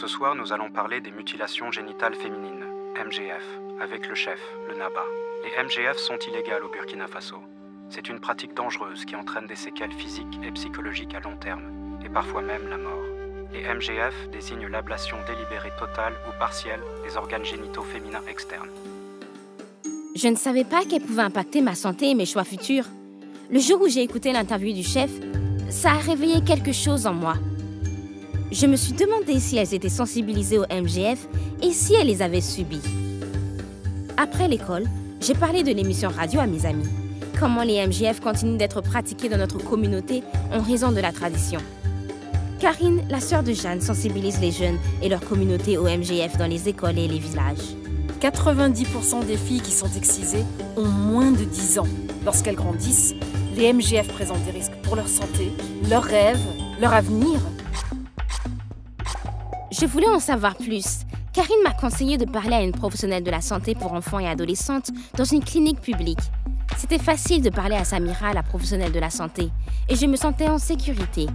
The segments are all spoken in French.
Ce soir, nous allons parler des mutilations génitales féminines, MGF, avec le chef, le NABA. Les MGF sont illégales au Burkina Faso. C'est une pratique dangereuse qui entraîne des séquelles physiques et psychologiques à long terme, et parfois même la mort. Les MGF désignent l'ablation délibérée totale ou partielle des organes génitaux féminins externes. Je ne savais pas qu'elle pouvait impacter ma santé et mes choix futurs. Le jour où j'ai écouté l'interview du chef, ça a réveillé quelque chose en moi. Je me suis demandé si elles étaient sensibilisées au MGF et si elles les avaient subies. Après l'école, j'ai parlé de l'émission radio à mes amis. Comment les MGF continuent d'être pratiqués dans notre communauté en raison de la tradition. Karine, la sœur de Jeanne, sensibilise les jeunes et leur communauté au MGF dans les écoles et les villages. 90% des filles qui sont excisées ont moins de 10 ans. Lorsqu'elles grandissent, les MGF présentent des risques pour leur santé, leurs rêves, leur avenir. Je voulais en savoir plus. Karine m'a conseillé de parler à une professionnelle de la santé pour enfants et adolescentes dans une clinique publique. C'était facile de parler à Samira, la professionnelle de la santé, et je me sentais en sécurité.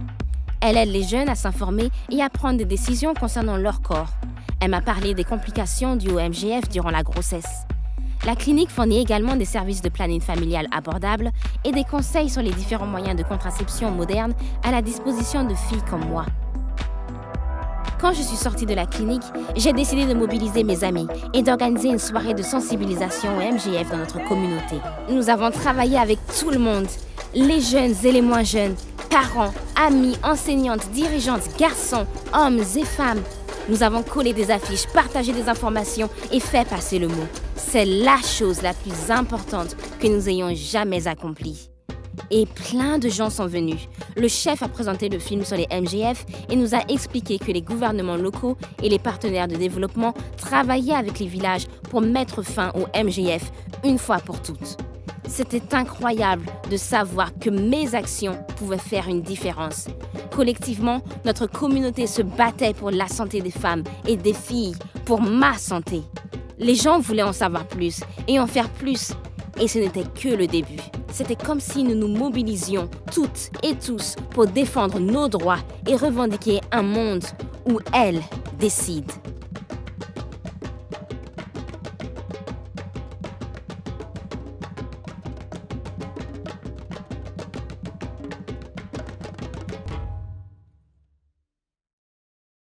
Elle aide les jeunes à s'informer et à prendre des décisions concernant leur corps. Elle m'a parlé des complications dues au durant la grossesse. La clinique fournit également des services de planning familial abordables et des conseils sur les différents moyens de contraception modernes à la disposition de filles comme moi. Quand je suis sortie de la clinique, j'ai décidé de mobiliser mes amis et d'organiser une soirée de sensibilisation au MGF dans notre communauté. Nous avons travaillé avec tout le monde, les jeunes et les moins jeunes, parents, amis, enseignantes, dirigeantes, garçons, hommes et femmes. Nous avons collé des affiches, partagé des informations et fait passer le mot. C'est la chose la plus importante que nous ayons jamais accomplie. Et plein de gens sont venus. Le chef a présenté le film sur les MGF et nous a expliqué que les gouvernements locaux et les partenaires de développement travaillaient avec les villages pour mettre fin au MGF une fois pour toutes. C'était incroyable de savoir que mes actions pouvaient faire une différence. Collectivement, notre communauté se battait pour la santé des femmes et des filles, pour ma santé. Les gens voulaient en savoir plus et en faire plus. Et ce n'était que le début. C'était comme si nous nous mobilisions toutes et tous pour défendre nos droits et revendiquer un monde où elles décident.